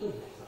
Mm.